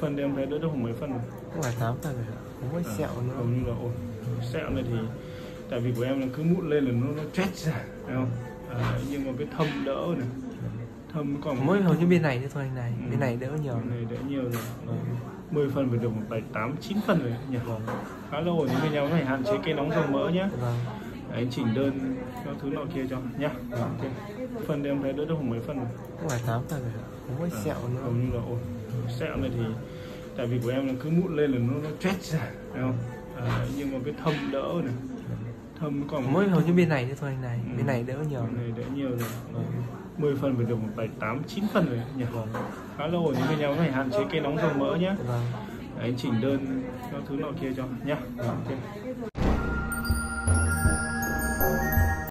phần thì em thấy đỡ được khoảng mấy phần? Rồi? không phải tám phần rồi có mỗi À, sẹo nữa. hầu như là ôi sẹo này thì tại vì của em là cứ mụn lên là nó nó chết ra thấy không à, nhưng mà cái thâm đỡ này. Thâm còn mỗi hầu như bên này thôi anh này Ừ. bên này đỡ nhiều. Cái này đỡ nhiều rồi. Vâng. 10 phần phải được một bảy tám chín phần rồi nhỉ? Khá là ổn nhưng bên nhau phải hạn chế cái nóng dầu mỡ nhá. Vâng. Đấy, chỉnh đơn các thứ nọ kia cho nhá. Ok. Phần thì em thấy đỡ được khoảng mấy phần rồi? không phải tám phần rồi ạ có À, sẹo hầu nữa như là ôi sẹo này thì tại vì của em là cứ mụn lên là nó nó chết ra không? À, nhưng mà cái thâm đỡ này thâm còn mỗi hầu như bên này thôi anh này. Ừ. bên này đỡ nhiều. Cái này đỡ nhiều rồi. Vâng. 10 phần phải được một bảy tám chín phần rồi. Nhỉ Vâng. khá là ổn. Nhưng bên nhau phải hạn chế cái nóng dầu mỡ nhá. Vâng. Đấy, chỉnh đơn các thứ nọ kia cho. Nhá. Ok